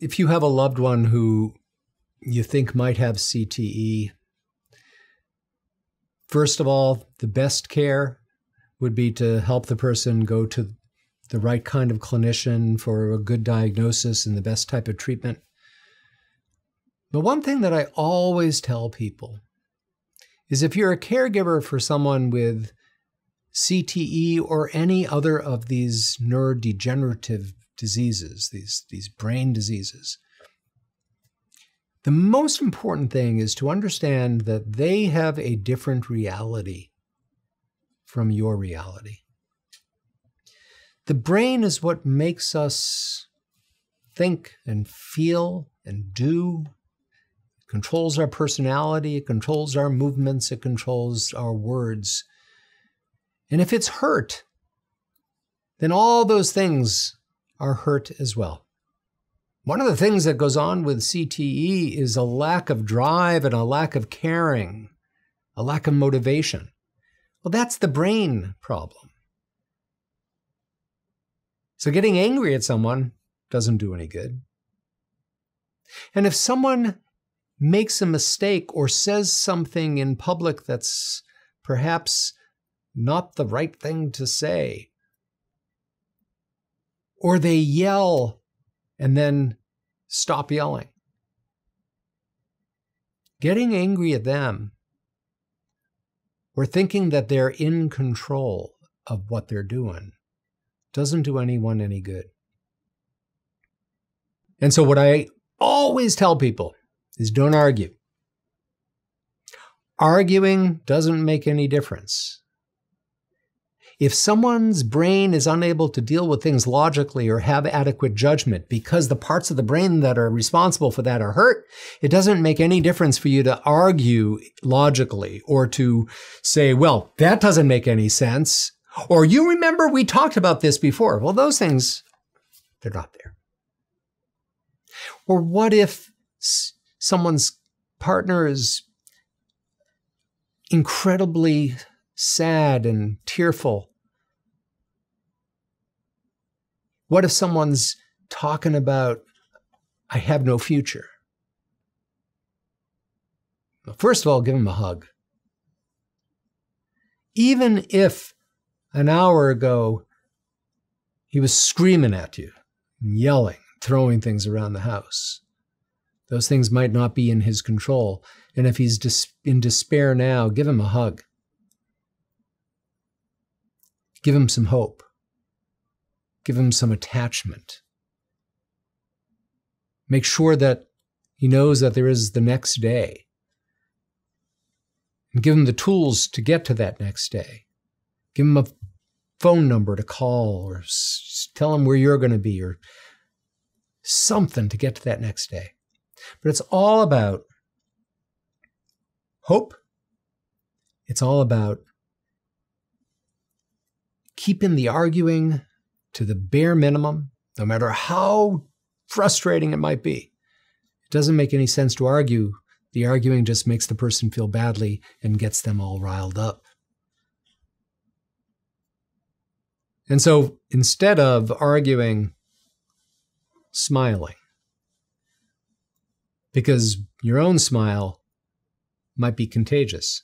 if you have a loved one who you think might have CTE, first of all, the best care would be to help the person go to the right kind of clinician for a good diagnosis and the best type of treatment. The one thing that I always tell people is if you're a caregiver for someone with CTE or any other of these neurodegenerative diseases, these, these brain diseases, the most important thing is to understand that they have a different reality from your reality. The brain is what makes us think and feel and do. It controls our personality, it controls our movements, it controls our words. And if it's hurt, then all those things are hurt as well. One of the things that goes on with CTE is a lack of drive and a lack of caring, a lack of motivation. Well, that's the brain problem. So getting angry at someone doesn't do any good. And if someone makes a mistake or says something in public that's perhaps not the right thing to say, or they yell and then stop yelling, getting angry at them or thinking that they're in control of what they're doing doesn't do anyone any good. And so, what I always tell people is don't argue. Arguing doesn't make any difference. If someone's brain is unable to deal with things logically or have adequate judgment because the parts of the brain that are responsible for that are hurt, it doesn't make any difference for you to argue logically or to say, well, that doesn't make any sense. Or you remember we talked about this before. Well, those things, they're not there. Or what if someone's partner is incredibly sad and tearful? What if someone's talking about, I have no future? Well, first of all, give them a hug. Even if an hour ago he was screaming at you, yelling, throwing things around the house, those things might not be in his control. And if he's dis- in despair now, give him a hug. Give him some hope. Give him some attachment. Make sure that he knows that there is the next day. And give him the tools to get to that next day. Give him a phone number to call or tell him where you're going to be or something to get to that next day. But it's all about hope. It's all about keeping the arguing to the bare minimum, no matter how frustrating it might be. It doesn't make any sense to argue. The arguing just makes the person feel badly and gets them all riled up. And so instead of arguing, smiling, because your own smile might be contagious.